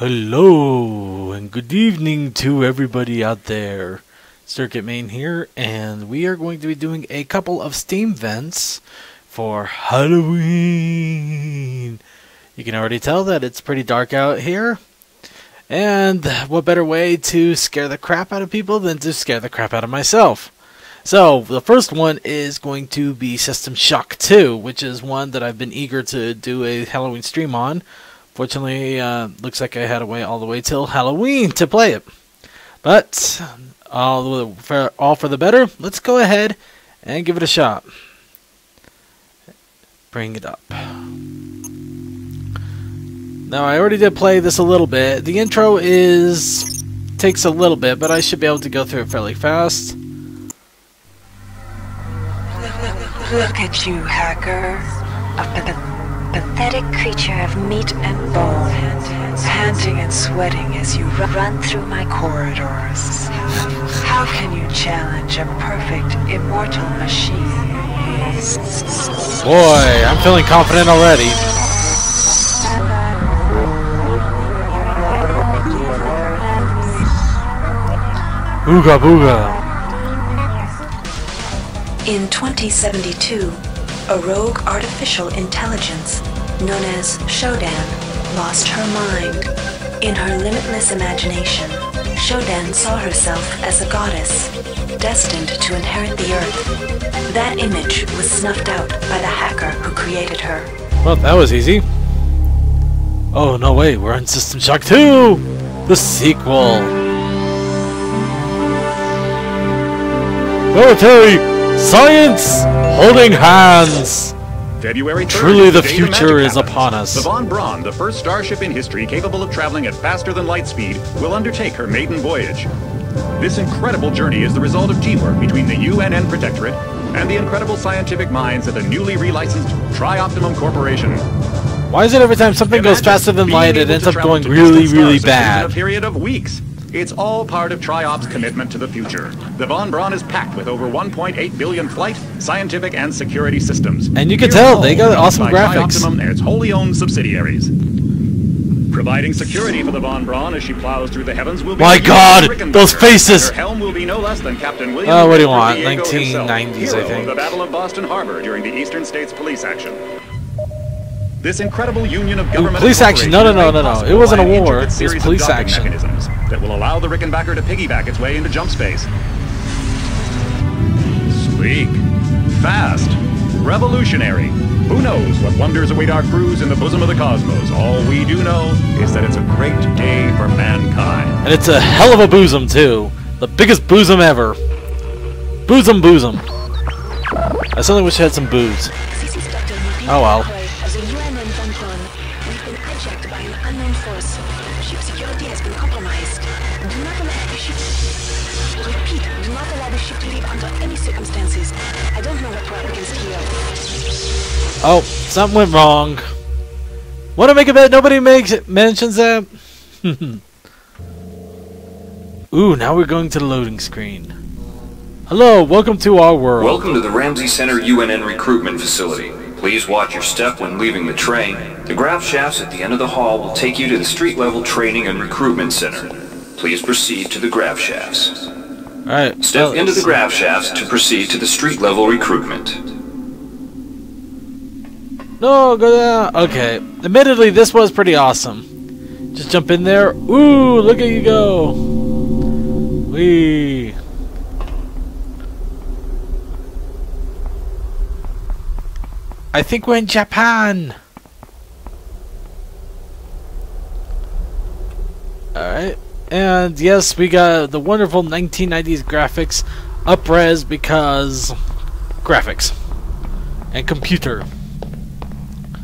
Hello and good evening to everybody out there. Circuit Mane here, and we are going to be doing a couple of Steam vents for Halloween. You can already tell that it's pretty dark out here. And what better way to scare the crap out of people than to scare the crap out of myself? So, the first one is going to be System Shock 2, which is one that I've been eager to do a Halloween stream on. Fortunately, uh, looks like I had to wait all the way till Halloween to play it. But, all for, all for the better, let's go ahead and give it a shot. Bring it up. Now, I already did play this a little bit. The intro is takes a little bit, but I should be able to go through it fairly fast. Look at you, hacker. Pathetic creature of meat and bone, panting and sweating as you run through my corridors. How can you challenge a perfect, immortal machine? Boy, I'm feeling confident already. Ooga booga. In 2072, a rogue artificial intelligence known as Shodan lost her mind. In her limitless imagination, Shodan saw herself as a goddess, destined to inherit the earth. That image was snuffed out by the hacker who created her. Well, that was easy. Oh, no, way, we're on System Shock 2! The sequel! Military! Science! Holding hands! February 3rd Truly is the future is happens. upon us. The Von Braun, the first starship in history capable of traveling at faster than light speed, will undertake her maiden voyage. This incredible journey is the result of teamwork between the UNN Protectorate and the incredible scientific minds at the newly relicensed Tri-Optimum Corporation. Why is it every time something goes faster than light, it ends up going really, really systems In a bad? period of weeks. It's all part of Triop's commitment to the future. The Von Braun is packed with over 1.8 billion flight, scientific, and security systems. And you can Here tell, they got awesome graphics. Tri-Optimum and its wholly owned subsidiaries. Providing security for the Von Braun as she plows through the heavens will be My God, those faces! Her helm will be no less than Captain William. Oh, what do you want? Diego himself, 1990s, I think. The Battle of Boston Harbor during the Eastern States Police Action. This incredible union of government and police action. No, no, no, no, no. It wasn't a war. It was police action. mechanisms that will allow the Rickenbacker to piggyback its way into jump space. Sleek, fast, revolutionary. Who knows what wonders await our crews in the bosom of the cosmos? All we do know is that it's a great day for mankind. And it's a hell of a bosom, too. The biggest bosom ever. Bosom bosom. I suddenly wish I had some booze. Oh, well. Oh, something went wrong. Want to make a bet? Nobody makes it, mentions that. Ooh, now we're going to the loading screen. Hello, welcome to our world. Welcome to the Ramsey Center UNN recruitment facility. Please watch your step when leaving the train. The grav shafts at the end of the hall will take you to the street level training and recruitment center. Please proceed to the grav shafts. Alright, Step well, into the grav shafts to proceed to the street level recruitment. No, go down. Okay. Admittedly, this was pretty awesome. Just jump in there. Ooh, look at you go. Wee. I think we're in Japan. Alright. And yes, we got the wonderful 1990s graphics up-res because graphics and computer.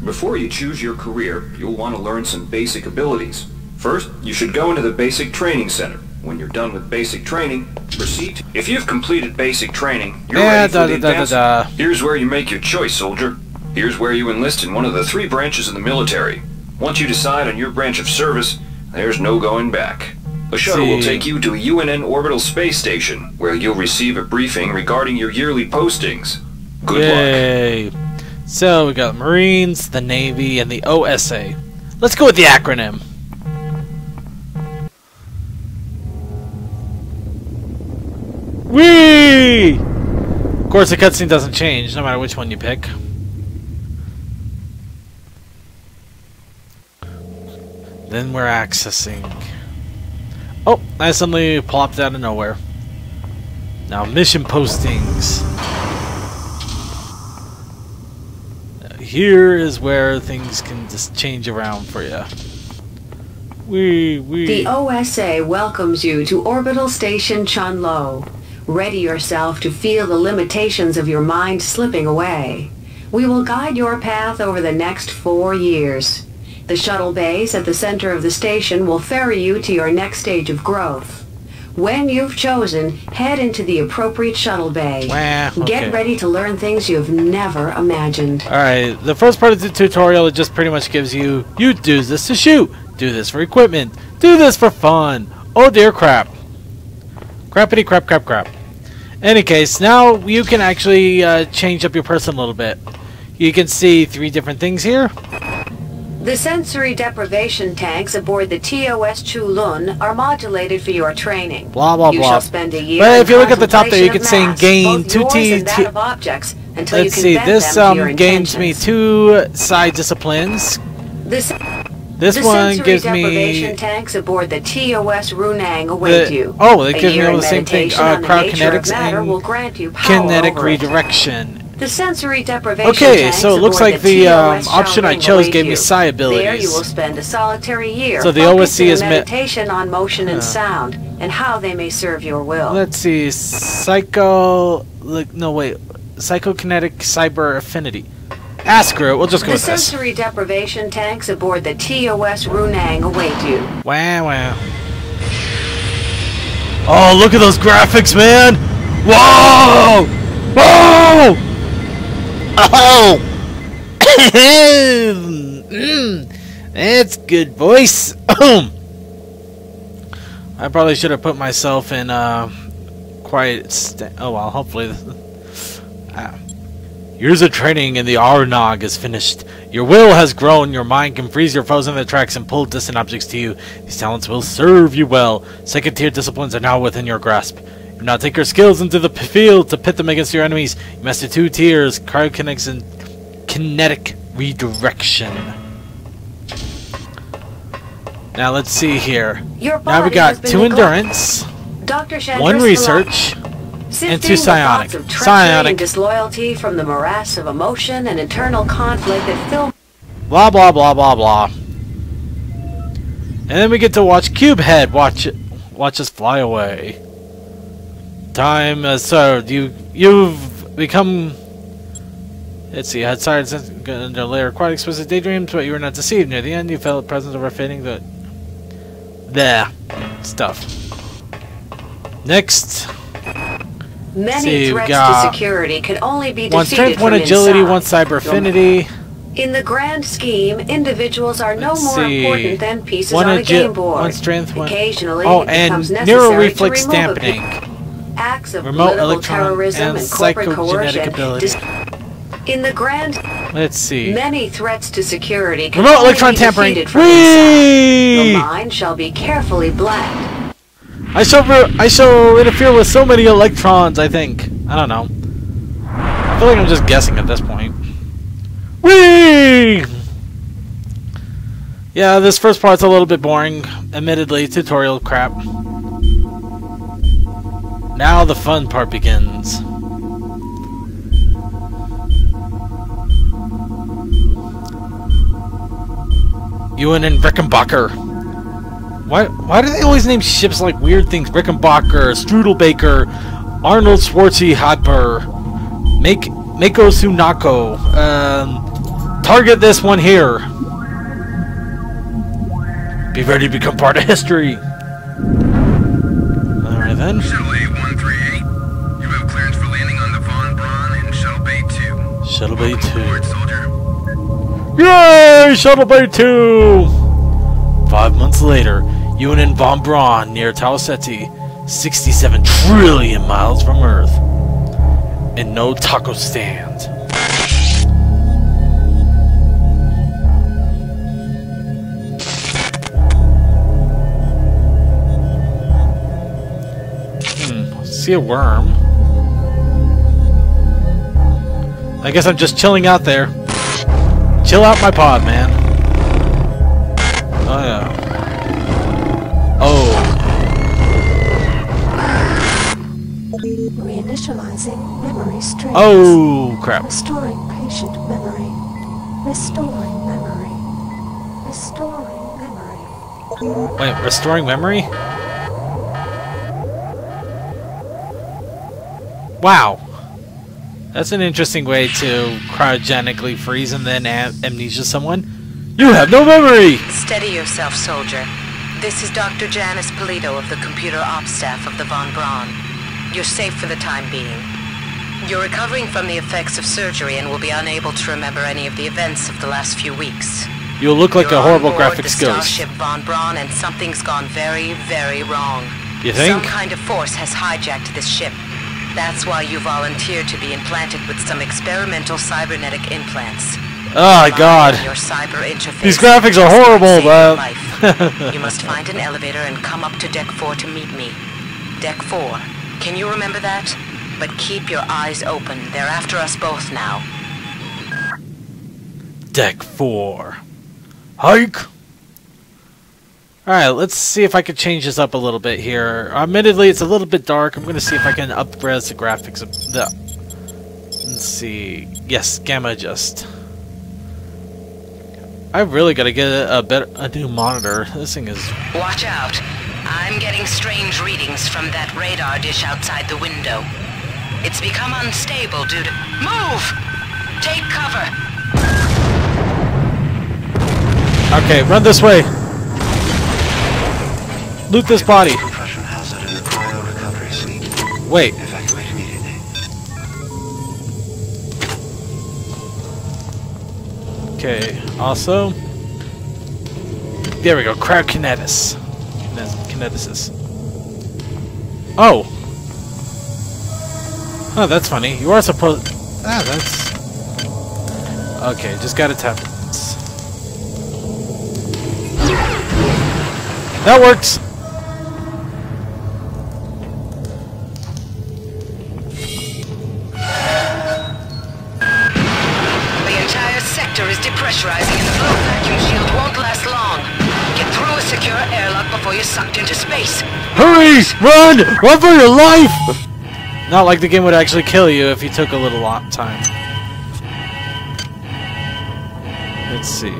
Before you choose your career, you'll want to learn some basic abilities. First, you should go into the basic training center. When you're done with basic training, proceed. If you've completed basic training, you're Yeah, ready for da, the da, da. Here's where you make your choice, soldier. Here's where you enlist in one of the three branches of the military. Once you decide on your branch of service, there's no going back. A shuttle will take you to a UNN orbital space station, where you'll receive a briefing regarding your yearly postings. Good luck. So we got Marines, the Navy, and the OSA. Let's go with the acronym. Whee! Of course, the cutscene doesn't change, no matter which one you pick. Then we're accessing... Oh, I suddenly plopped out of nowhere. Now, mission postings. Here is where things can just change around for you. Wee, wee. The OSA welcomes you to Orbital Station Chunlo. Ready yourself to feel the limitations of your mind slipping away. We will guide your path over the next four years. The shuttle base at the center of the station will ferry you to your next stage of growth. When you've chosen, head into the appropriate shuttle bay. Okay. Get ready to learn things you've never imagined. Alright, the first part of the tutorial it just pretty much gives you, you do this to shoot, do this for equipment, do this for fun. Oh dear crap. Crappity crap crap crap. Any case, now you can actually uh, change up your person a little bit. You can see three different things here. The sensory deprivation tanks aboard the TOS Chulun are modulated for your training. Blah, blah, blah. you shall spend a year But if you look at the top there, you can see gain two T- Let's you see, this them to your um gains me two side disciplines. The, This the one sensory gives deprivation me tanks aboard the TOS Runang await the, you. oh, it gives me all the same thing. Uh, on the crowd nature of kinetics matter will and grant you power kinetic redirection. it. The sensory deprivation Okay, so it looks like the, um, option I chose gave me you. psi There abilities. you will spend a solitary year So the OSC is me- meditation on motion and sound and how they may serve your will. Let's see, psycho. Like, no, wait, psychokinetic cyber affinity. Ah, screw it. We'll just go the with this. The sensory deprivation tanks aboard the TOS Runang await you. Wow, wow. Oh, look at those graphics, man! Whoa! Whoa! Oh! mm, that's good voice. I probably should have put myself in uh, quiet. Oh well, hopefully. Ah. Years of training in the Arnog is finished. Your will has grown. Your mind can freeze your foes in their tracks and pull distant objects to you. These talents will serve you well. Second tier disciplines are now within your grasp. You now take your skills into the field to pit them against your enemies. You master two tiers: cryokinetics and kinetic redirection. Now let's see here. Now we got two endurance, Dr. one research, and two psionic. Psionic. disloyalty from the morass of emotion and internal conflict that blah blah blah blah blah. And then we get to watch Cubehead watch it, watch us fly away. Time uh, has served. You you've become. Let's see. Had started under layer quite exquisite daydreams, but you were not deceived. Near the end, you felt a presence overfitting the. There, stuff. Next, many See, threats got to security can only be one defeated strength, one agility, inside. one cyber affinity. In the grand scheme, individuals are no Let's more see. important than pieces One on a game board. one strength, one- Occasionally, Oh, and neural reflex dampening. Acts of Remote political terrorism and and, corporate coercion. ability. In the grand, Let's see. many threats to security can Remote electron be tampering. from The mind shall be carefully blacked. I shall I shall interfere with so many electrons. I think. I don't know. I feel like I'm just guessing at this point. Whee! Yeah, this first part's a little bit boring. Admittedly, tutorial crap. Now the fun part begins. UNN Rickenbacker. Why why do they always name ships like weird things? Rickenbacker, Strudelbaker, Arnold Schwartzy Schwarzenegger, Make Mako Sunako. Um, target this one here. Be ready to become part of history. Then. Shuttle A-138. You have clearance for landing on the Von Braun in Shuttle Bay 2. Shuttle Bay 2. Forward, soldier. Yay! Shuttle Bay 2! Five months later, UNN Von Braun near Tau Ceti, 67 trillion miles from Earth. And no taco stand. See a worm. I guess I'm just chilling out there. Chill out my pod, man. Oh yeah. Oh. Reinitializing memory streams. Oh crap. Restoring patient memory. Restoring memory. Restoring memory. Wait, restoring memory? Wow. That's an interesting way to cryogenically freeze and then am amnesia someone. You have no memory! Steady yourself, soldier. This is Dr. Janice Polito of the computer ops staff of the Von Braun. You're safe for the time being. You're recovering from the effects of surgery and will be unable to remember any of the events of the last few weeks. You'll look like You're a horrible graphics the ghost. Starship Von Braun and something's gone very, very wrong. You think? Some kind of force has hijacked this ship. That's why you volunteered to be implanted with some experimental cybernetic implants. Oh god. Your cyber interface These graphics are horrible, but- life. you must find an elevator and come up to deck 4 to meet me. Deck 4. Can you remember that? But keep your eyes open. They're after us both now. Deck 4. Hike! Alright, let's see if I can change this up a little bit here. Admittedly, it's a little bit dark. I'm going to see if I can up-res the graphics. Of the Let's see. Yes, gamma adjust. I really got to get a, a better, a new monitor. This thing is... Watch out. I'm getting strange readings from that radar dish outside the window. It's become unstable due to... Move! Take cover! Okay, run this way. Loot this body. Wait. Okay, also... There we go, cryokinetis. Kine- Kineticus. Oh! Oh, that's funny. You are supposed... Ah, that's... Okay, just gotta tap. That works! Hurry! Run! Run for your life! Not like the game would actually kill you if you took a little lot time. Let's see.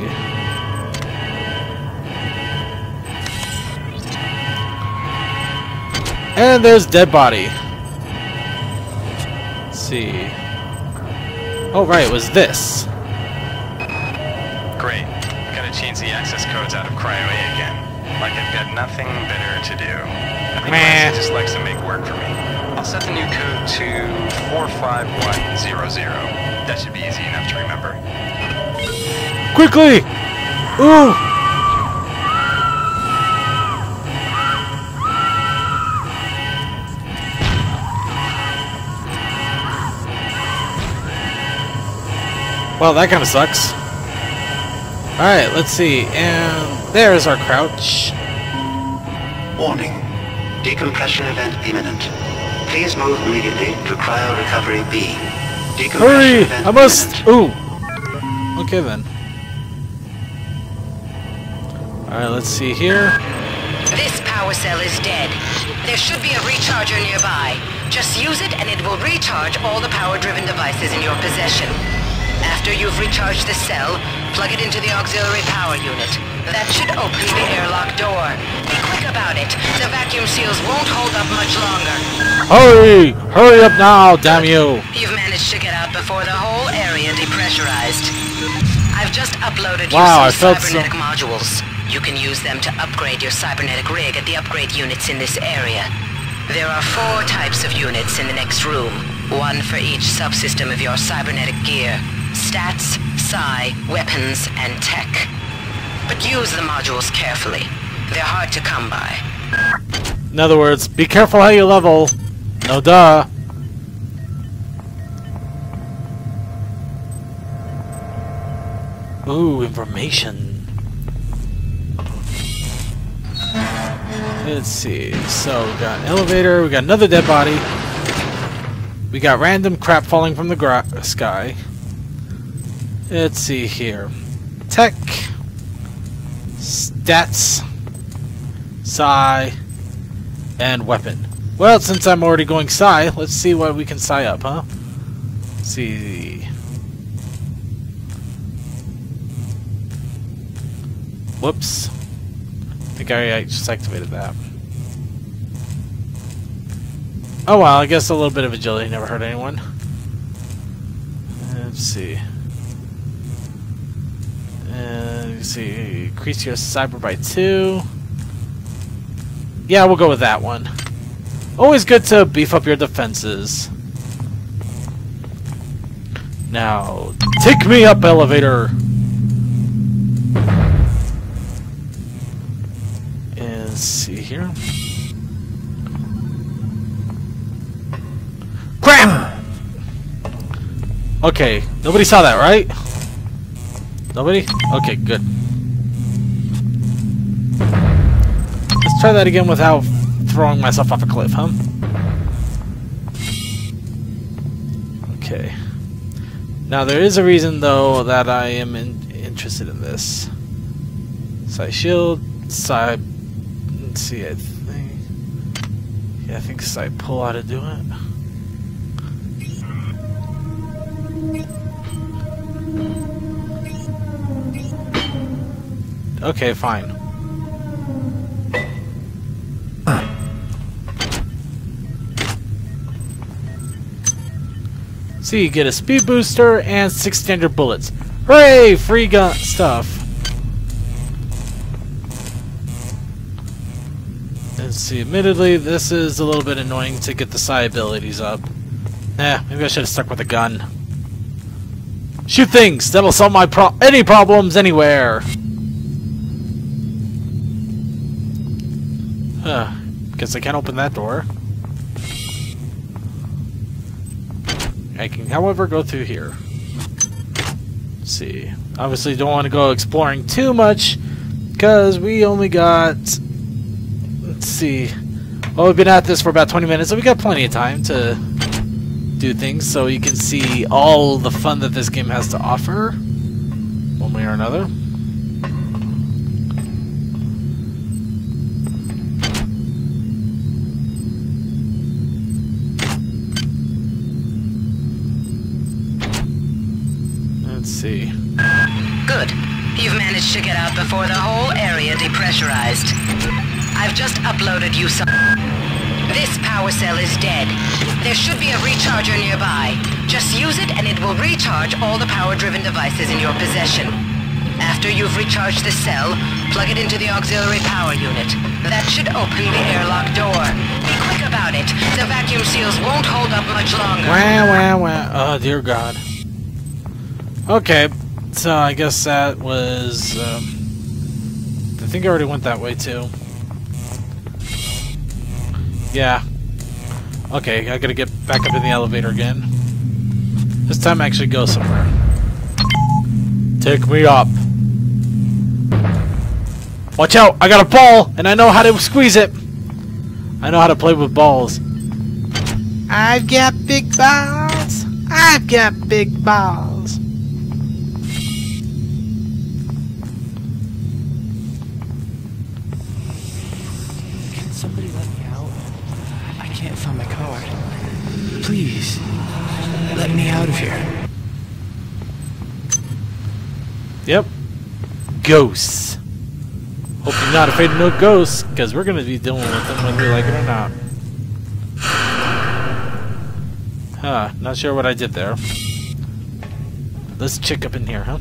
And there's dead body. Let's see. Oh right, it was this. Great. Gotta change the access codes out of Cryo A again. Like I've got nothing better to do. I think. Clancy just likes to make work for me. I'll set the new code to 45100. That should be easy enough to remember. Quickly! Ooh! Well, that kind of sucks. Alright, let's see. And there's our crouch. Warning. Decompression event imminent. Please move immediately to cryo recovery B. Decompression Hurry! event I must... imminent. Ooh! Okay then. Alright, let's see here. This power cell is dead. There should be a recharger nearby. Just use it and it will recharge all the power-driven devices in your possession. After you've recharged the cell, plug it into the auxiliary power unit. That should open the airlock door. Be quick about it. The vacuum seals won't hold up much longer. Hurry! Hurry up now, damn you! You've managed to get out before the whole area depressurized. I've just uploaded Wow, I you some felt so- cybernetic modules. You can use them to upgrade your cybernetic rig at the upgrade units in this area. There are four types of units in the next room, one for each subsystem of your cybernetic gear. Stats, psi, weapons, and tech. But use the modules carefully. They're hard to come by. In other words, be careful how you level. No duh. Ooh, information. Let's see. So we got an elevator. We got another dead body. We got random crap falling from the sky. Let's see here. Tech. Stats. Psi. And weapon. Well, since I'm already going Psi, let's see what we can Psi up, huh? Let's see. Whoops. I think I, I just activated that. Oh well, I guess a little bit of agility never hurt anyone. Let's see. Uh, let's see. Increase your cyber by two. Yeah, we'll go with that one. Always good to beef up your defenses. Now, take me up, elevator! And see here. Crap! Okay, nobody saw that, right? Nobody? Okay, good. Let's try that again without throwing myself off a cliff, huh? Okay. Now there is a reason though that I am in interested in this. Side shield, side. Let's see. I think. Yeah, I think side pull ought to do it. Okay, fine. See, you get a speed booster and six standard bullets. Hooray! Free gun stuff. Let's see, admittedly, this is a little bit annoying to get the psi abilities up. Eh, maybe I should have stuck with a gun. Shoot things! That'll solve my pro- any problems anywhere! Huh. Guess I can't open that door. I can, however, go through here. Let's see. Obviously, don't want to go exploring too much, because we only got... Let's see. Well, we've been at this for about 20 minutes, so we got plenty of time to do things, so you can see all the fun that this game has to offer, one way or another. See. Good. You've managed to get out before the whole area depressurized. I've just uploaded you some... This power cell is dead. There should be a recharger nearby. Just use it and it will recharge all the power-driven devices in your possession. After you've recharged the cell, plug it into the auxiliary power unit. That should open the airlock door. Be quick about it. The vacuum seals won't hold up much longer. Wah, wah, wah. Oh, dear God. Okay, so I guess that was... Um, I think I already went that way, too. Yeah. Okay, I gotta get back up in the elevator again. This time I actually go somewhere. Take me up. Watch out! I got a ball, and I know how to squeeze it! I know how to play with balls. I've got big balls! I've got big balls! Let me out of here. Yep. Ghosts. Hope you're not afraid of no ghosts, because we're going to be dealing with them whether we like it or not. Huh, not sure what I did there. Let's check up in here, huh?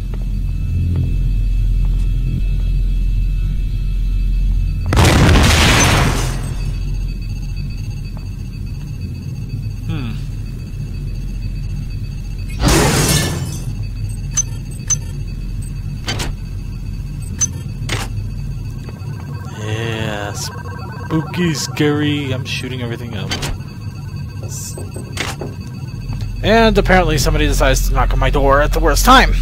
Spooky, scary. I'm shooting everything up. And apparently somebody decides to knock on my door at the worst time.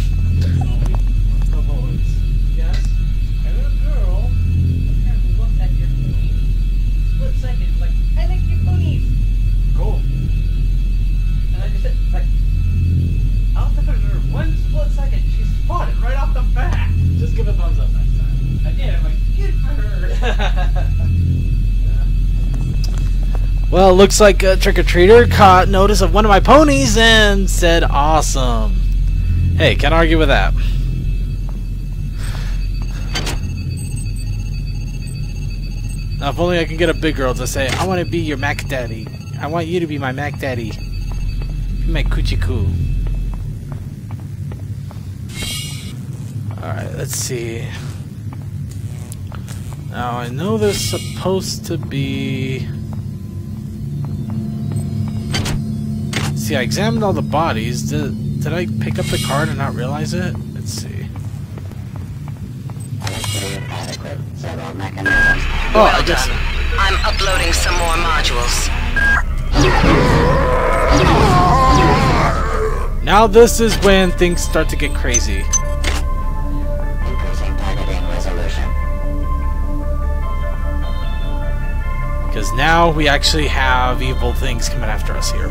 Looks like a trick or treater caught notice of one of my ponies and said, "Awesome." Hey, can't argue with that. Now, if only I can get a big girl to say, "I want to be your Mac Daddy. I want you to be my Mac Daddy." Be my coochie coo. Alright, let's see. Now, I know there's supposed to be... See, I examined all the bodies. Did, did I pick up the card and not realize it? Let's see. Oh, well I guess... done. I'm uploading some more modules. Now this is when things start to get crazy. Because now we actually have evil things coming after us here.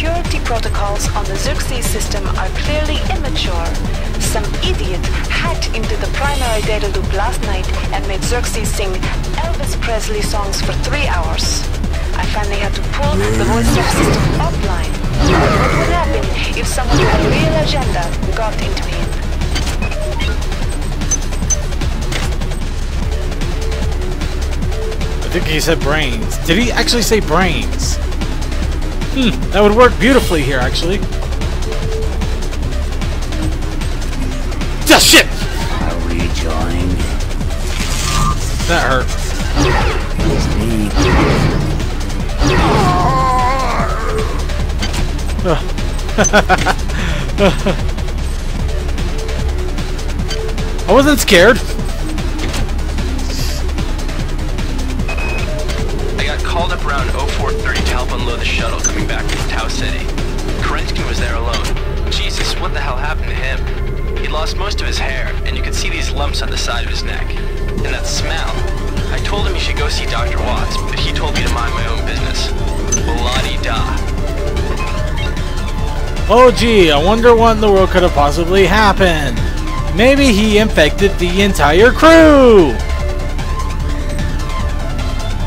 security protocols on the Xerxes system are clearly immature. Some idiot hacked into the primary data loop last night and made Xerxes sing Elvis Presley songs for three hours. I finally had to pull the voice search system offline. What would happen if someone with a real agenda got into him? I think he said brains. Did he actually say brains? Hmm, that would work beautifully here, actually. Just shit! Are we joined? That hurt. I wasn't scared. I got called up around 0430 to help unload the shuttle coming back from Tau Ceti. Korenchkin was there alone. Jesus, what the hell happened to him? He lost most of his hair, and you could see these lumps on the side of his neck. And that smell. I told him he should go see Dr. Watts, but he told me to mind my own business. La-di-da. Oh gee, I wonder what in the world could have possibly happened. Maybe he infected the entire crew!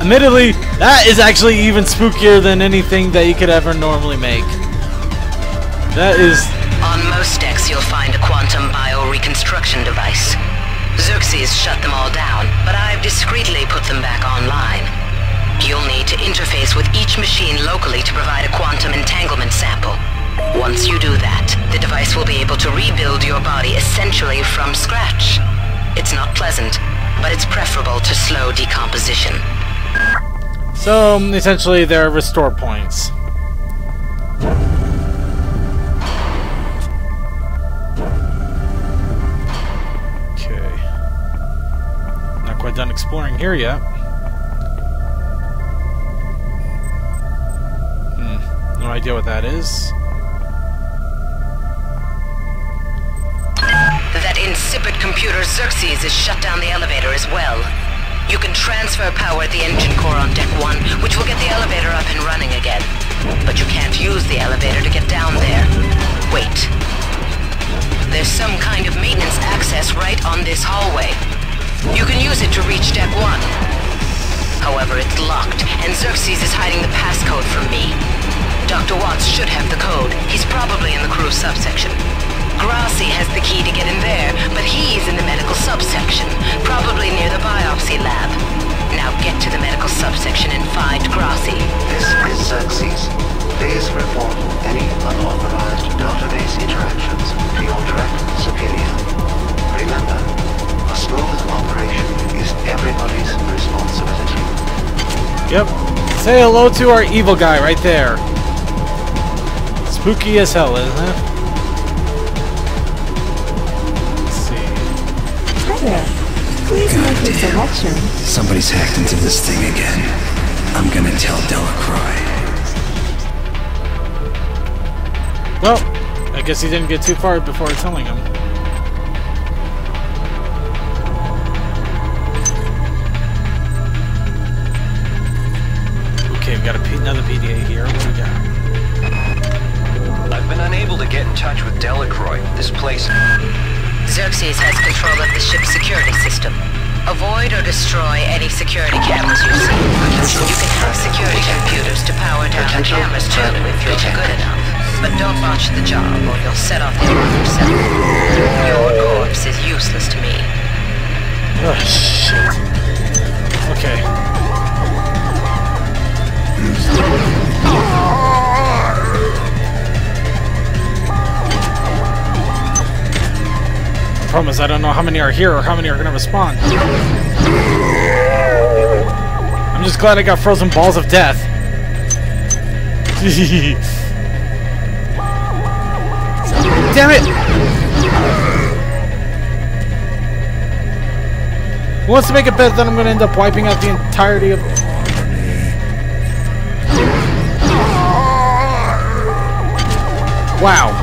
Admittedly, that is actually even spookier than anything that you could ever normally make. That is... On most decks, you'll find a quantum bio-reconstruction device. Xerxes shut them all down, but I've discreetly put them back online. You'll need to interface with each machine locally to provide a quantum entanglement sample. Once you do that, the device will be able to rebuild your body essentially from scratch. It's not pleasant, but it's preferable to slow decomposition. So, essentially, they're restore points. Okay. Not quite done exploring here yet. Hmm. No idea what that is. That insipid computer Xerxes has shut down the elevator as well. You can transfer power at the engine core on deck 1, which will get the elevator up and running again. But you can't use the elevator to get down there. Wait. There's some kind of maintenance access right on this hallway. You can use it to reach deck 1. However, it's locked, and Xerxes is hiding the passcode from me. Dr. Watts should have the code. He's probably in the crew subsection. Grassi has the key to get in there, but he's in the medical subsection, probably near the biopsy lab. Now get to the medical subsection and find Grassi. This is Xerxes. Please report any unauthorized database interactions to your direct superior. Remember, a smooth operation is everybody's responsibility. Yep. Say hello to our evil guy right there. Spooky as hell, isn't it? Let's see. Hi there. Please make your selection. Somebody's hacked into this thing again. I'm gonna tell Delacroix. Well, I guess he didn't get too far before telling him. Okay, we got a P another PDA here. What do we got? I've been unable to get in touch with Delacroix. This place... Xerxes has control of the ship's security system. Avoid or destroy any security cameras you see. You can hack security computers to power down the cameras too, if you're good enough. But don't botch the job, or you'll set off the alarm yourself. Your corpse is useless to me. Oh, shit. Okay. Problem is I don't know how many are here or how many are gonna respawn. I'm just glad I got frozen balls of death. Damn it! Who wants to make a bet that I'm gonna end up wiping out the entirety of Wow.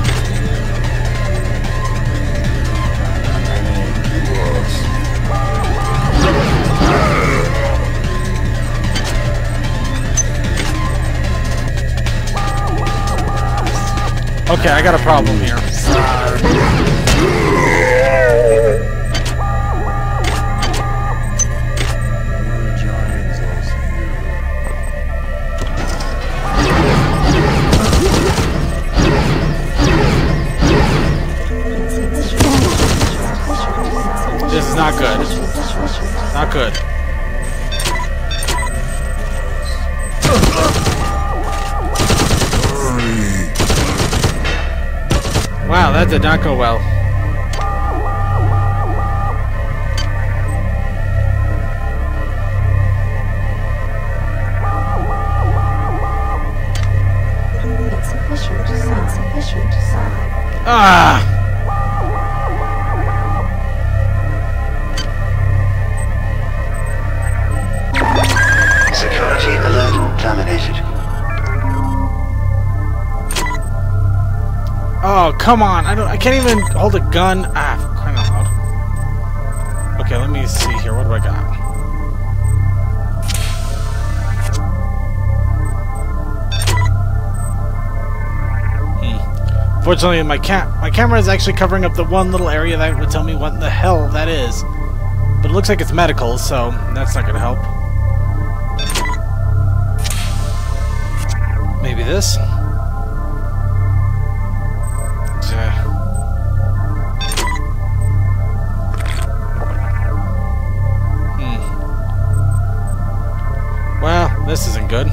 Okay, I got a problem here. This is not good. Not good. That did not go well. Insufficient, insufficient sign. Ah! Come on. I don't I can't even hold a gun. Ah, crying out loud. Okay, let me see here. What do I got? Hmm. Fortunately, my cam my camera is actually covering up the one little area that would tell me what the hell that is. But it looks like it's medical, so that's not gonna help. Maybe this? Good.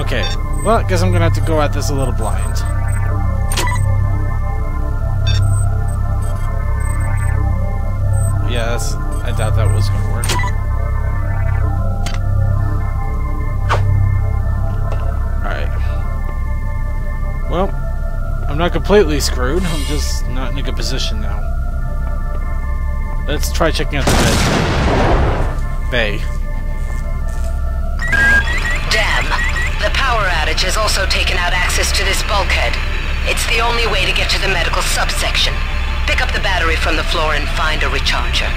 Okay. Well, I guess I'm gonna have to go at this a little blind. That's, I doubt that was gonna work. Alright. Well, I'm not completely screwed. I'm just not in a good position now. Let's try checking out the bed. Bay. Damn. The power outage has also taken out access to this bulkhead. It's the only way to get to the medical subsection. Pick up the battery from the floor and find a recharger.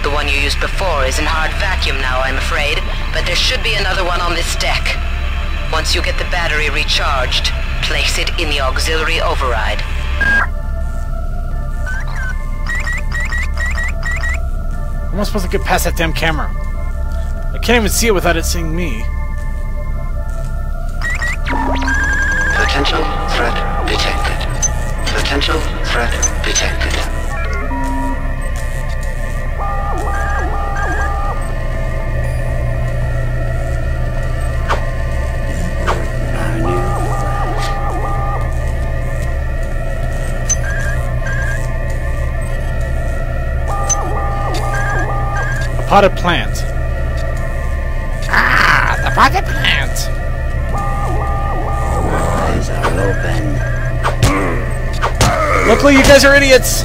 The one you used before is in hard vacuum now, I'm afraid, but there should be another one on this deck. Once you get the battery recharged, place it in the auxiliary override. How am I supposed to get past that damn camera? Can't even see it without it seeing me. Potential threat detected. Potential threat detected. A potted plant. Luckily, you guys are idiots.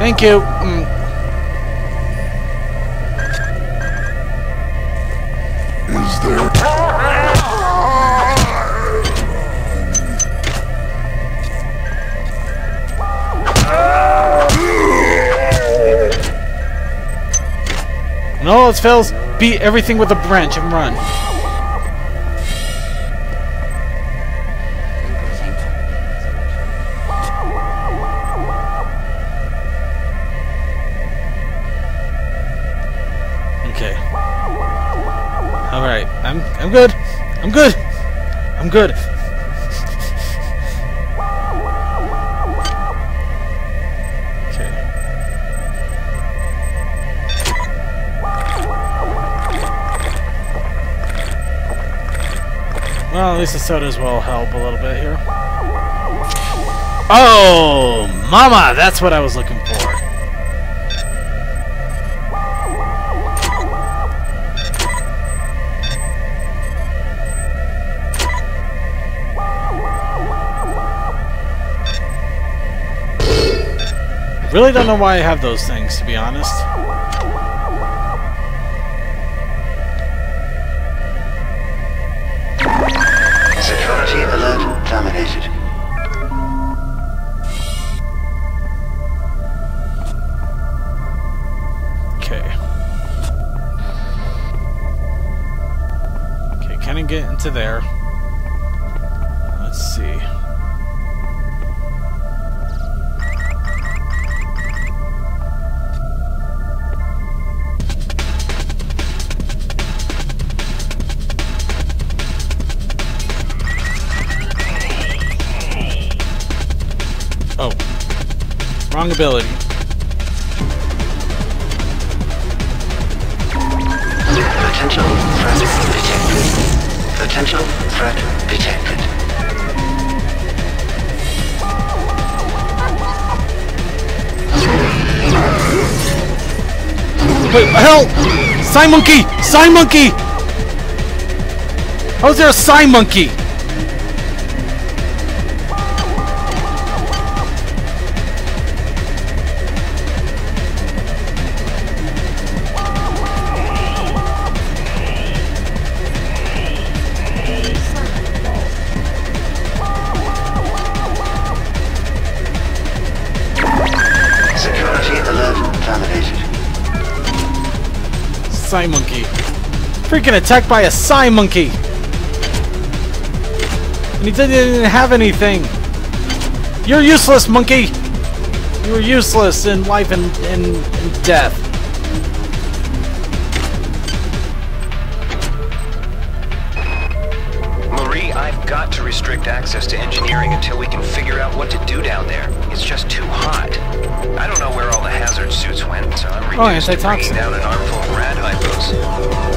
Thank you. Mm. Is there... No, let's fails. Beat everything with a branch and run. Good. I'm good. I'm good. Well, at least the sodas will help a little bit here. Oh, mama, that's what I was looking for. Really don't know why I have those things, to be honest. Security alert terminated. Okay. Okay, can I get into there? Wrong ability. Potential threat detected. Potential threat detected. Wait, hell! Psi monkey! Psi monkey! How is there a psi monkey? Psi monkey. Freaking attacked by a psi monkey! And he didn't even have anything! You're useless, monkey! You are useless in life and, and, and death. Marie, I've got to restrict access to engineering until we can figure out what to do down there. It's just too hot. I don't know where all the hazard suits went, so I'm Oh, reduced to antitoxin. bringing down an armful of rad hypos.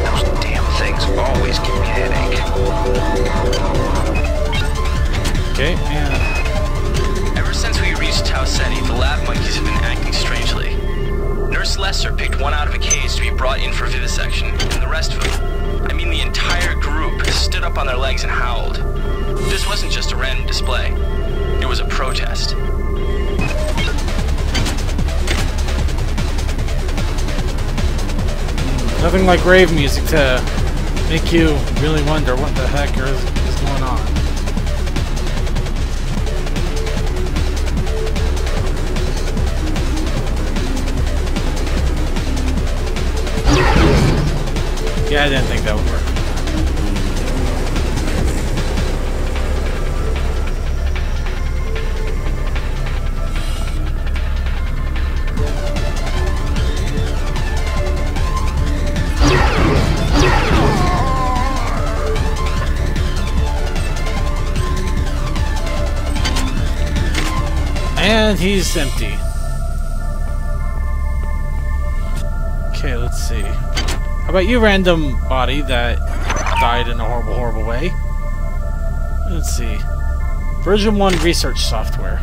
Those damn things always give me a headache. Okay, yeah. Ever since we reached Tau Ceti, the lab monkeys have been acting strangely. Nurse Lesser picked one out of a cage to be brought in for vivisection, and the rest of them, I mean the entire group, stood up on their legs and howled. This wasn't just a random display. It was a protest. Nothing like rave music to make you really wonder what the heck is, is going on. Yeah, I didn't think that would work. He's empty. Okay, let's see. How about you, random body that died in a horrible, horrible way? Let's see. Version 1 research software.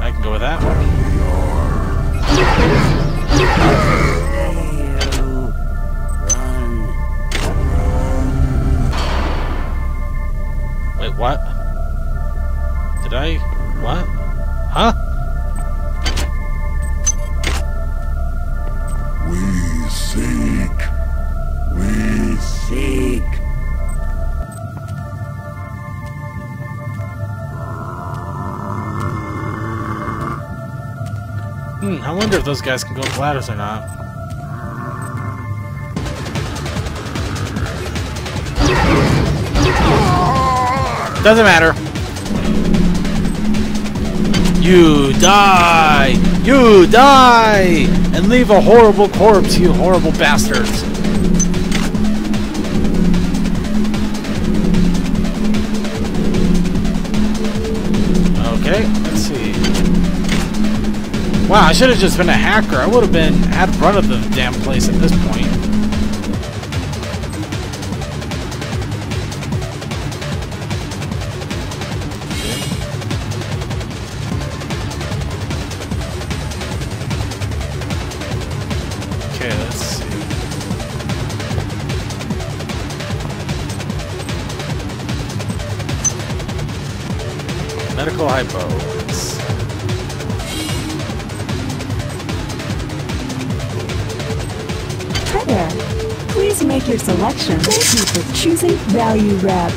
I can go with that. Wait, what? Did I? huh? We seek. We seek. Hmm, I wonder if those guys can go up ladders or not. Doesn't matter. You die! You die! And leave a horrible corpse, you horrible bastards. Okay, let's see. Wow, I should have just been a hacker. I would have been at front of the damn place at this point. Medical hypo. Hi there. Please make your selection. Thank you for choosing Value Wrap.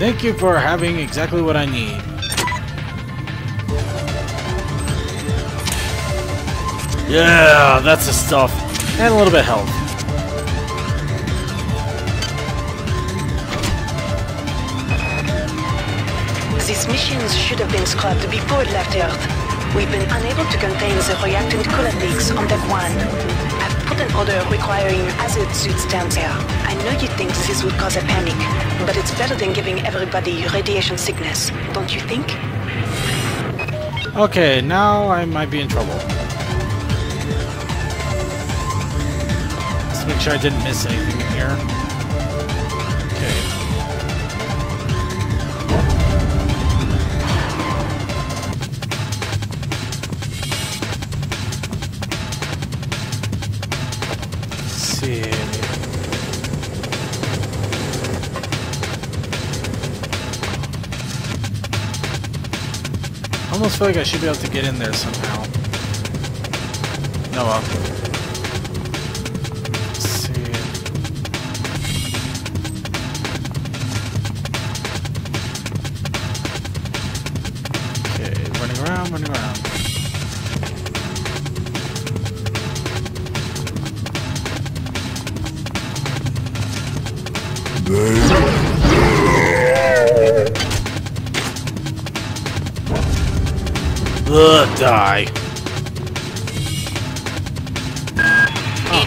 Thank you for having exactly what I need. Yeah, that's the stuff. And a little bit of health. Missions should have been scrapped before it left Earth. We've been unable to contain the reactant coolant leaks on Deck 1. I've put an order requiring hazard suits down there. I know you think this would cause a panic, but it's better than giving everybody radiation sickness, don't you think? Okay, now I might be in trouble. Let's make sure I didn't miss anything in here. Feel like I should be able to get in there somehow. No, well.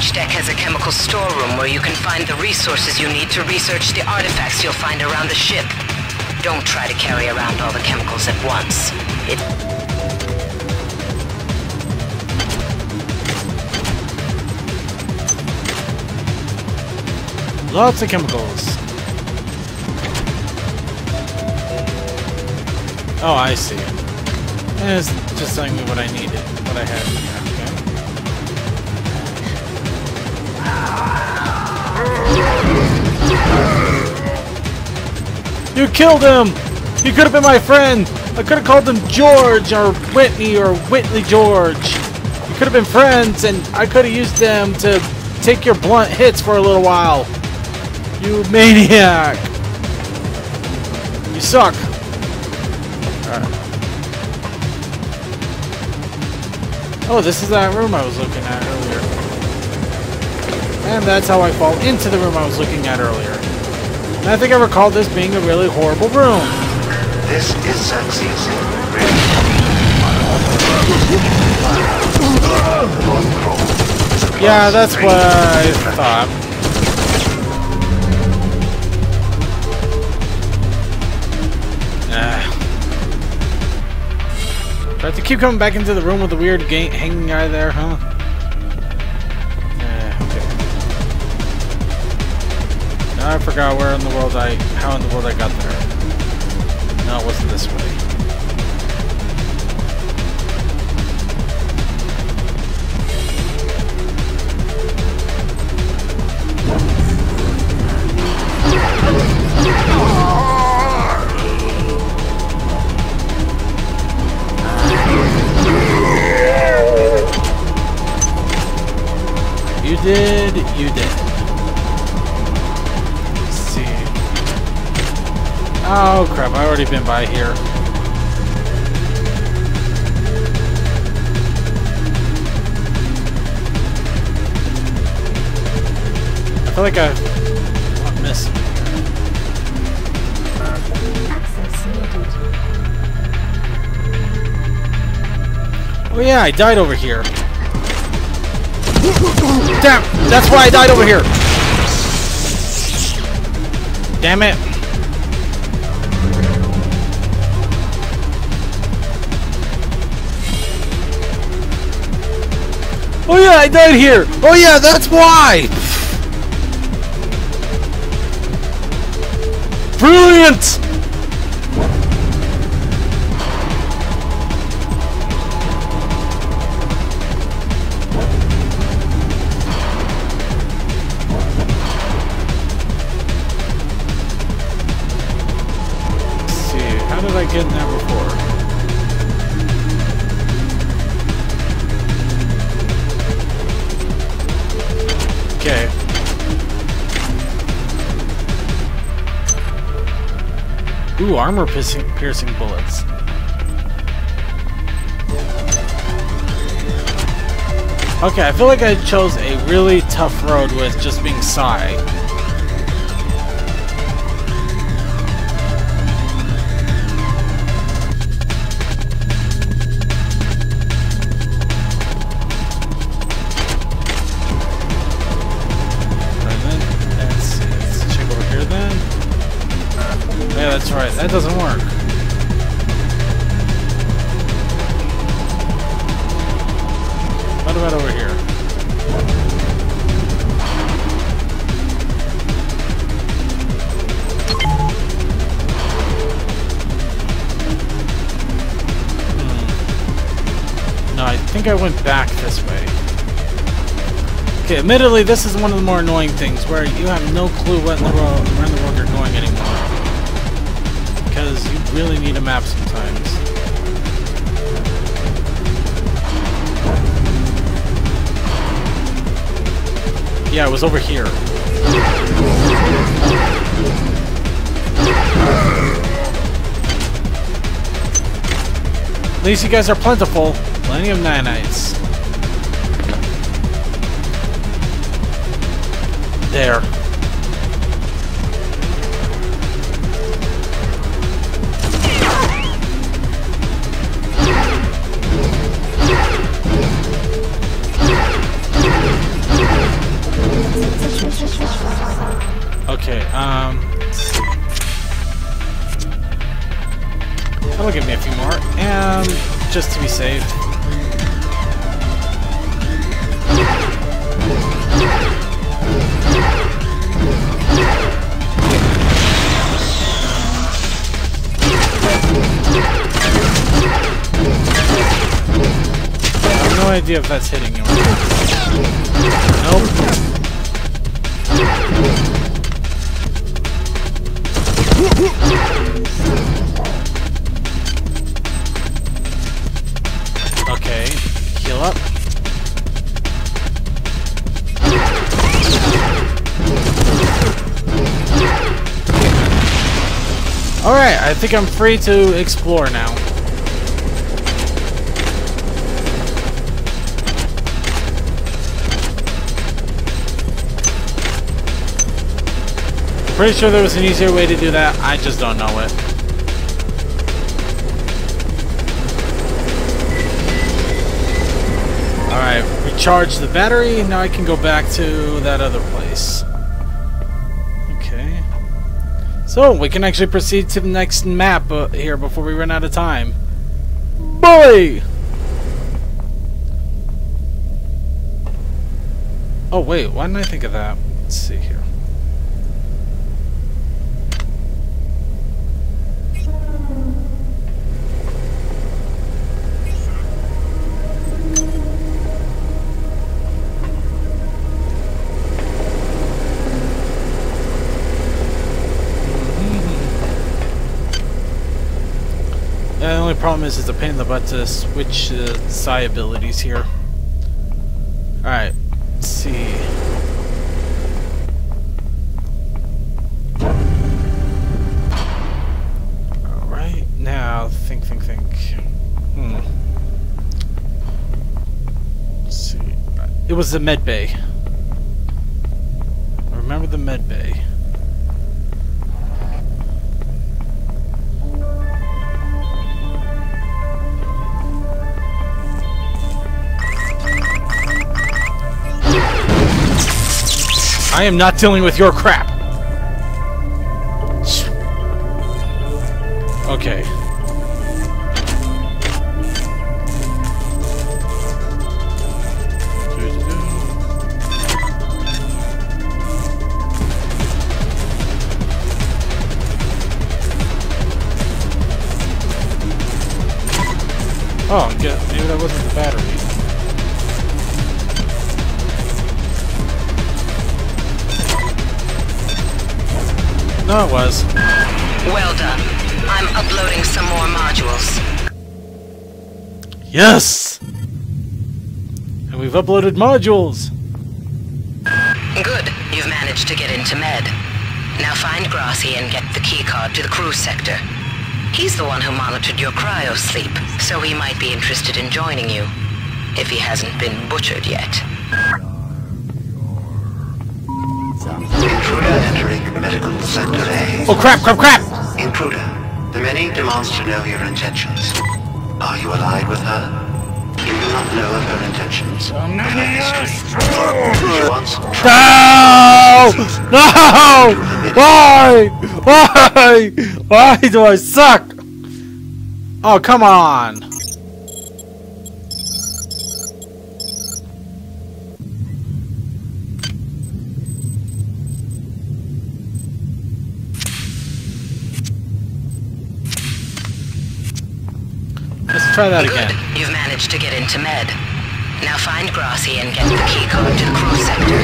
Each deck has a chemical storeroom where you can find the resources you need to research the artifacts you'll find around the ship. Don't try to carry around all the chemicals at once. It Lots of chemicals. Oh, I see. It's just telling me what I needed, what I had. You killed him! He could have been my friend! I could have called him George or Whitney or Whitley George. You could have been friends and I could have used them to take your blunt hits for a little while. You maniac! You suck! Oh, this is that room I was looking at earlier. And that's how I fall into the room I was looking at earlier. And I think I recall this being a really horrible room. This is Xerxes. Yeah, that's what I thought. Ah. I have to keep coming back into the room with the weird hanging guy there, huh? I forgot where in the world I, how in the world I got there. No, it wasn't this way. You did, you did. Oh crap, i already been by here. I feel like I... I'm missing. Oh yeah, I died over here. Damn! That's why I died over here! Damn it! Oh yeah, I died here! Oh yeah, that's why! Brilliant! Armor piercing, piercing bullets. Okay, I feel like I chose a really tough road with just being Psi. That's right, that doesn't work. What about over here? Hmm. No, I think I went back this way. Okay, admittedly, this is one of the more annoying things where you have no clue what in the world, where in the world you're going anymore. Because you really need a map sometimes. Yeah, it was over here. At least you guys are plentiful. Plenty of nanites. There. Um... That'll give me a few more, and just to be safe. No idea if that's hitting you. Nope. Alright, I think I'm free to explore now. Pretty sure there was an easier way to do that, I just don't know it. Alright, recharge the battery, now I can go back to that other place. So, we can actually proceed to the next map uh, here before we run out of time. Boy! Oh wait, why didn't I think of that? Let's see here. Yeah, the only problem is it's a pain in the butt to switch uh, psi abilities here. Alright, let's see. Alright, now think, think, think. Hmm. Let's see. It was the med bay. I am not dealing with your crap. Okay. Oh, yeah, maybe that wasn't the battery. No, it was. Well done. I'm uploading some more modules. Yes! And we've uploaded modules! Good. You've managed to get into Med. Now find Grassi and get the keycard to the crew sector. He's the one who monitored your cryo sleep, so he might be interested in joining you. If he hasn't been butchered yet. Intruder entering medical sector A. Oh crap, crap, crap! Intruder, the many demands to know your intentions. Are you allied with her? You Do not know of her intentions? Oh, of her history? She once No! No! Why? Why? Why do I suck? Oh, come on! Try that Good. again. You've managed to get into Med. Now find Grassi and get the keycard to the crew sector.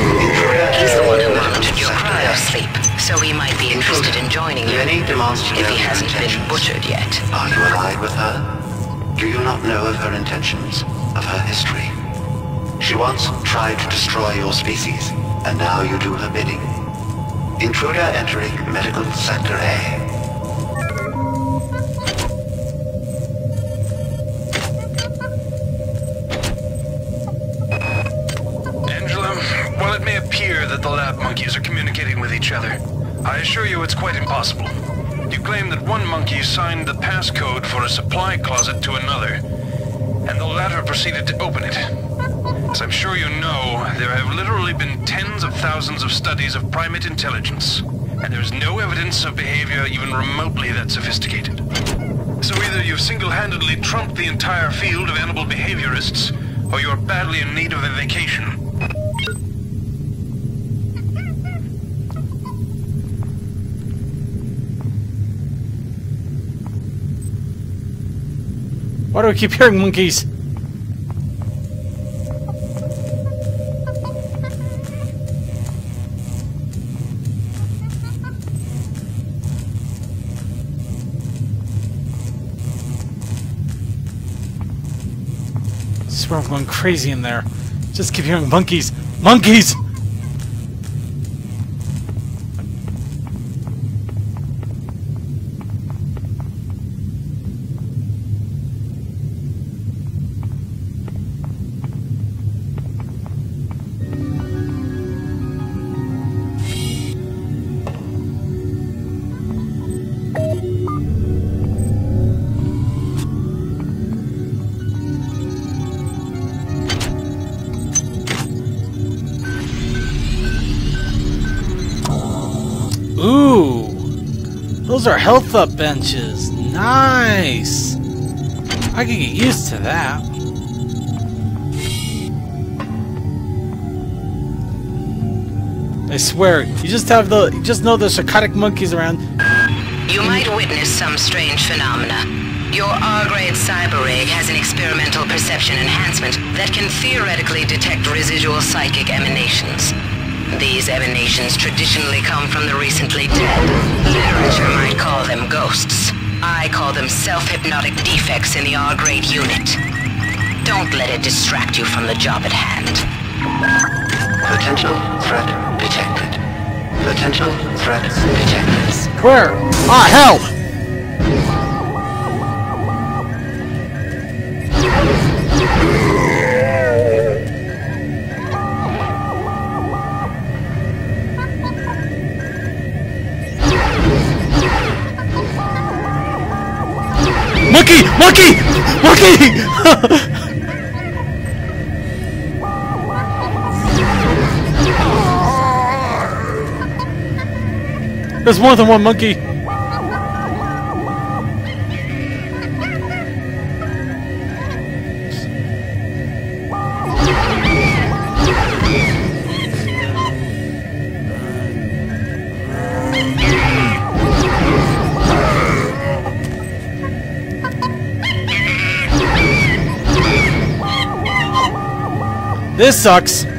He's the one who monitored your cryo sleep, so he might be interested in joining you. Many demands to If he hasn't been butchered yet. Are you allied with her? Do you not know of her intentions? Of her history? She once tried to destroy your species, and now you do her bidding. Intruder entering medical sector A. monkeys are communicating with each other, I assure you it's quite impossible. You claim that one monkey signed the passcode for a supply closet to another, and the latter proceeded to open it. As I'm sure you know, there have literally been tens of thousands of studies of primate intelligence, and there's no evidence of behavior even remotely that sophisticated. So either you've single-handedly trumped the entire field of animal behaviorists, or you're badly in need of a vacation. Why do I keep hearing monkeys? I swear I'm going crazy in there. Just keep hearing monkeys. Monkeys! Health up benches. Nice! I can get used to that. I swear, you just have the you just know the psychotic monkeys around. You might witness some strange phenomena. Your R-grade cyber rig has an experimental perception enhancement that can theoretically detect residual psychic emanations. These emanations traditionally come from the recently dead. Literature might call them ghosts. I call them self-hypnotic defects in the R-grade unit. Don't let it distract you from the job at hand. Potential threat detected. Potential threat detected. Where? Ah, help! Monkey! Monkey! There's more than one monkey! This sucks!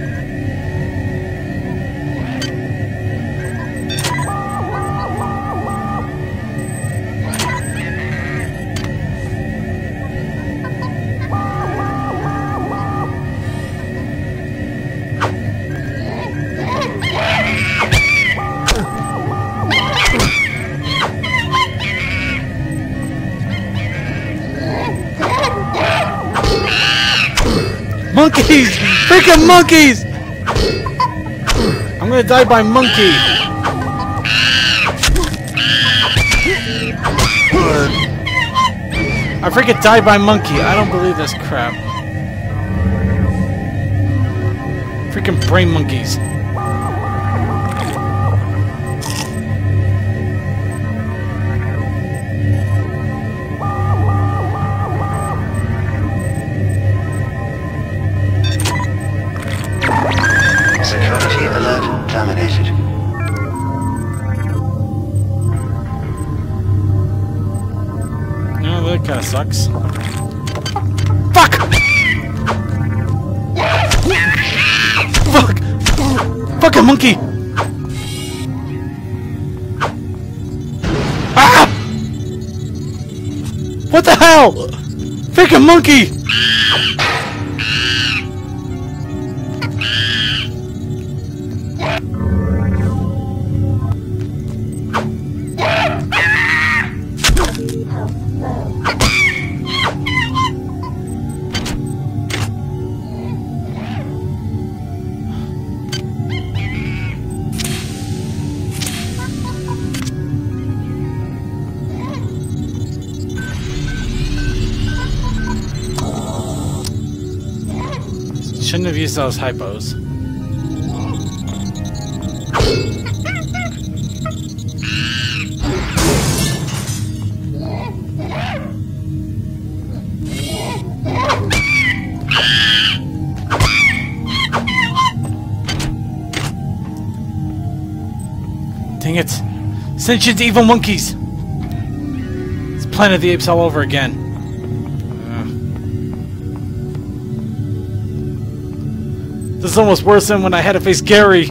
Monkeys! Freaking monkeys! I'm gonna die by monkey. I freaking died by monkey. I don't believe this crap. Freaking brain monkeys. Monkey! Those hypos. Dang it! Sentient evil monkeys! It's Planet of the Apes all over again. This is almost worse than when I had to face Gary.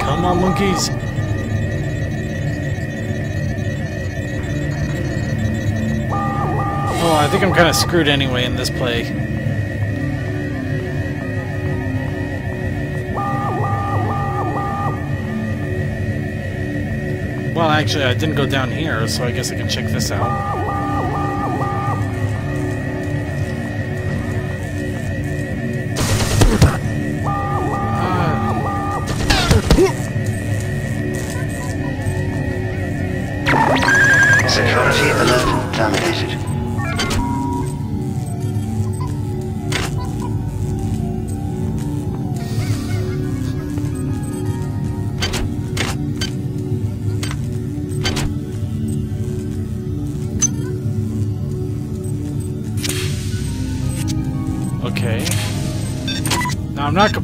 Come on, monkeys. Oh, I think I'm kind of screwed anyway in this play. Well, actually, I didn't go down here, so I guess I can check this out.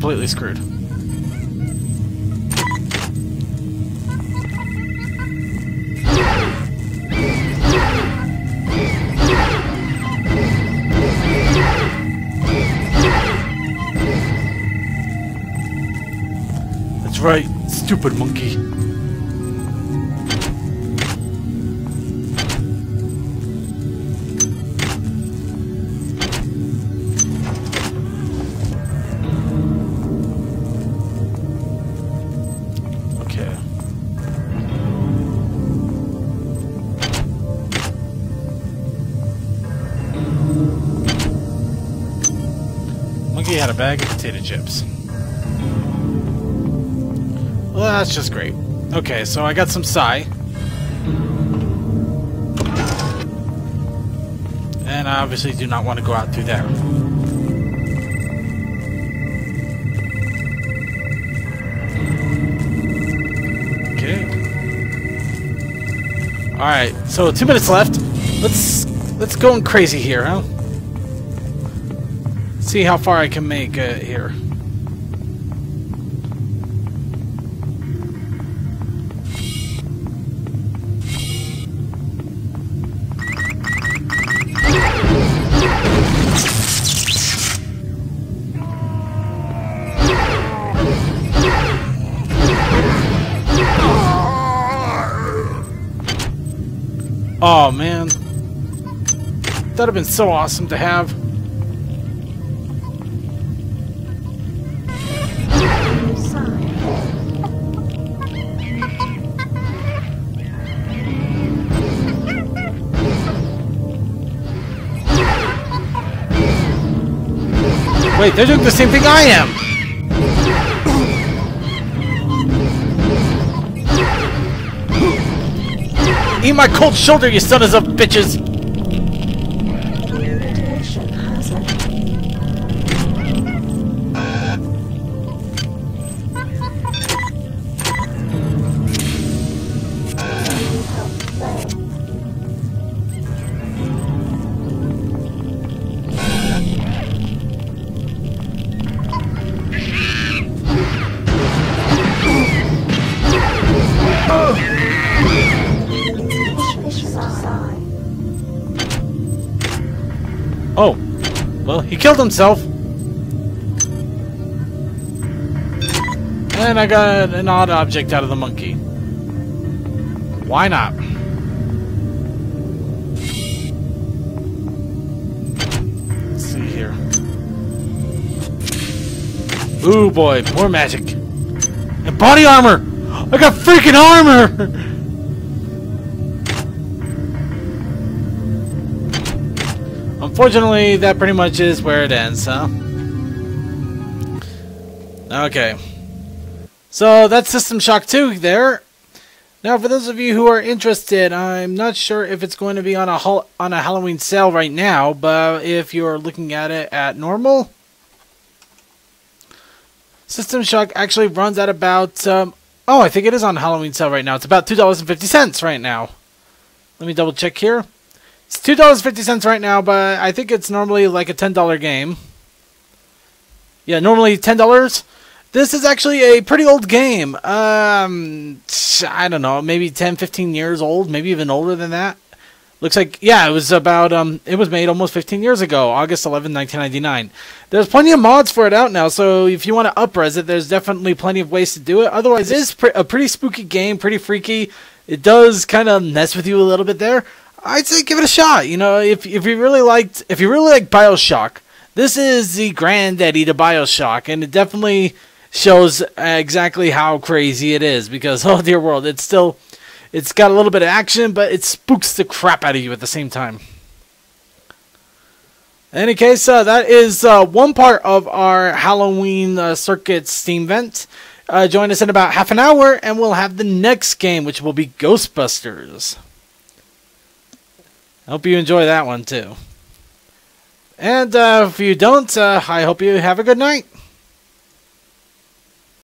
Completely screwed. That's right, stupid monkey. Potato chips. Well, that's just great. Okay, so I got some Psi. And I obviously do not want to go out through there. Okay. Alright, so two minutes left. Let's let's go crazy here, huh? See how far I can make uh, here. Oh man. That'd have been so awesome to have. Wait, they're doing the same thing I am! Eat my cold shoulder, you son of bitches! Well, he killed himself. And I got an odd object out of the monkey. Why not? Let's see here. Ooh boy, more magic. And body armor! I got freaking armor! Unfortunately, that pretty much is where it ends, huh? Okay. So that's System Shock 2 there. Now, for those of you who are interested, I'm not sure if it's going to be on a on a Halloween sale right now, but if you're looking at it at normal, System Shock actually runs at about um, oh, I think it is on Halloween sale right now. It's about two dollars and fifty cents right now. Let me double check here. It's two dollars fifty cents right now, but I think it's normally like a ten dollar game. Yeah, normally ten dollars. This is actually a pretty old game. Um, I don't know, maybe 10, 15 years old, maybe even older than that. Looks like, yeah, it was about, um, it was made almost 15 years ago, August 11, 1999. There's plenty of mods for it out now, so if you want to upres it, there's definitely plenty of ways to do it. Otherwise, it is pre- a pretty spooky game, pretty freaky. It does kind of mess with you a little bit there. I'd say give it a shot. You know, if if you really liked, if you really like Bioshock, this is the granddaddy to Bioshock, and it definitely shows exactly how crazy it is. Because oh dear world, it's still, It's got a little bit of action, but it spooks the crap out of you at the same time. In any case, uh, that is uh, one part of our Halloween uh, Circuit Steam Vent. Uh, join us in about half an hour, and we'll have the next game, which will be Ghostbusters. Hope you enjoy that one too. And uh, if you don't, uh, I hope you have a good night.